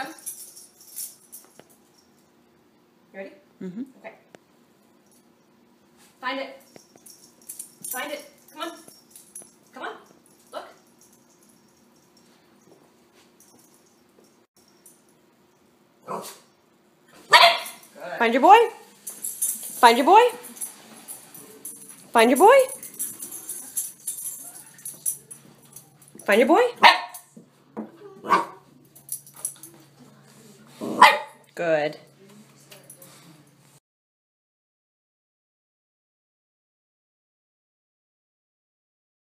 Come. Come. You ready? Mm-hmm. Okay. Find it. Find it. Come on. Come on. Look. Good. Find your boy. Find your boy. Find your boy. Find your boy. Good.